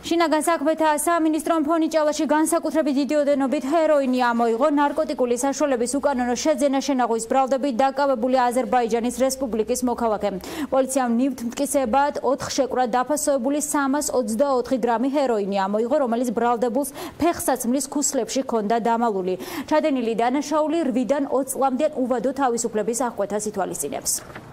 შინაგან საქმეთა სამინისტრომ ფონიჭალაში განსაკუთრებით დიდი ოდენობით ჰეროინი ამოიღო ნარკოტიკული საშუალების უკანონო შეძენა შენაღვის ბრალდებით დაკავებული აზერბაიჯანის რესპუბლიკის მოქალაქემ. პოლიციამ ნივთმტკისებად 4 შეკვრა დაფასოებული 324 გრამი ჰეროინი ამოიღო, რომელიც ბრალდებულს ფეხსაცმლის ქუსლებში ჰქონდა დამალული. ჩადენილი დანაშაული 8-დან 20 წლამდე უვადო თავისუფლების აღკვეთას ითვალისწინებს.